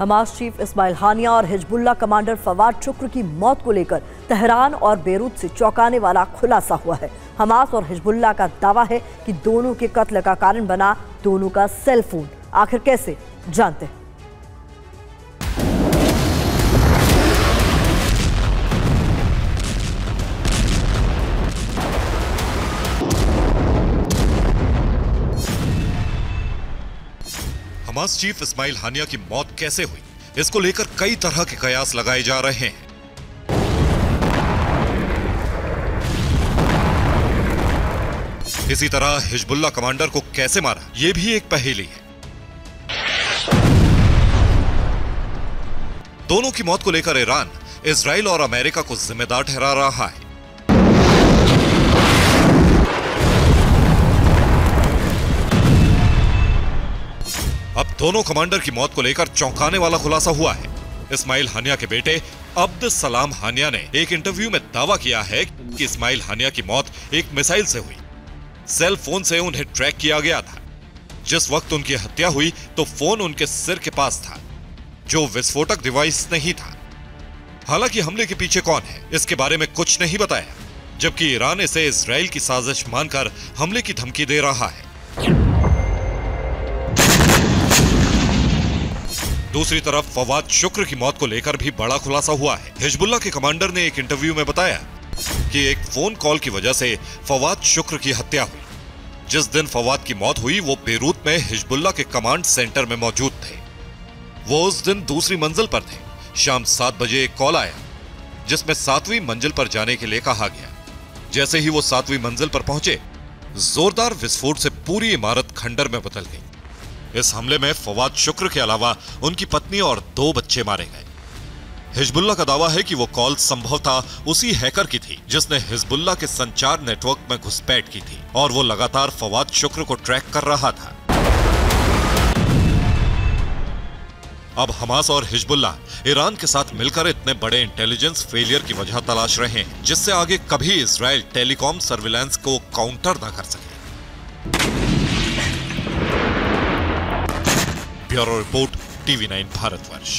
Hamas chief Ismail हानिया और Hezbollah commander Fawad शुक्र की मौत को लेकर तेहरान और बेरूत से चौंकाने वाला खुलासा हुआ है। हमास और हिजबुल्ला का दावा है कि दोनों के कत्ल का कारण बना दोनों का सेल फ़ोन आखिर कैसे? जानते हैं। हमास चीफ इस्माइल हानिया की मौत कैसे हुई? इसको लेकर कई तरह के कयास लगाए जा रहे हैं। इसी तरह हिजबुल्ला कमांडर को कैसे मारा? यह भी एक पहेली है। दोनों की मौत को लेकर ईरान इसराइल और अमेरिका को जिम्मेदार ठहरा रहा है। दोनों कमांडर की मौत को लेकर चौंकाने वाला खुलासा हुआ है। इस्माइल हानिया के बेटे अब्द सलाम हानिया ने एक इंटरव्यू में दावा किया है कि इस्माइल हानिया की मौत एक मिसाइल से हुई। सेल फ़ोन से उन्हें ट्रैक किया गया था। जिस वक्त उनकी हत्या हुई तो फ़ोन उनके सिर के पास था, जो विस्फोटक डिवाइस नहीं था। हालाँकि हमले के पीछे कौन है, इसके बारे में कुछ नहीं बताया, जबकि ईरान इसे इसराइल की साजिश मानकर हमले की धमकी दे रहा है। दूसरी तरफ़ फवाद शुक्र की मौत को लेकर भी बड़ा खुलासा हुआ है। हिजबुल्ला के कमांडर ने एक इंटरव्यू में बताया कि एक फ़ोन कॉल की वजह से फवाद शुक्र की हत्या हुई। जिस दिन फवाद की मौत हुई, वो बेरूत में हिजबुल्ला के कमांड सेंटर में मौजूद थे। वो उस दिन दूसरी मंजिल पर थे। शाम सात बजे एक कॉल आया, जिसमें सातवीं मंजिल पर जाने के लिए कहा गया। जैसे ही वो सातवीं मंजिल पर पहुँचे, जोरदार विस्फोट से पूरी इमारत खंडर में बदल गई। इस हमले में फवाद शुक्र के अलावा उनकी पत्नी और दो बच्चे मारे गए। हिजबुल्ला का दावा है कि वो कॉल संभवतः उसी हैकर की थी, जिसने हिजबुल्ला के संचार नेटवर्क में घुसपैठ की थी और वो लगातार फवाद शुक्र को ट्रैक कर रहा था। अब हमास और हिजबुल्ला ईरान के साथ मिलकर इतने बड़े इंटेलिजेंस फेलियर की वजह तलाश रहे हैं, जिससे आगे कभी इसराइल टेलीकॉम सर्विलांस को काउंटर न कर सके। Bureau report TV nine Bharatvarsh.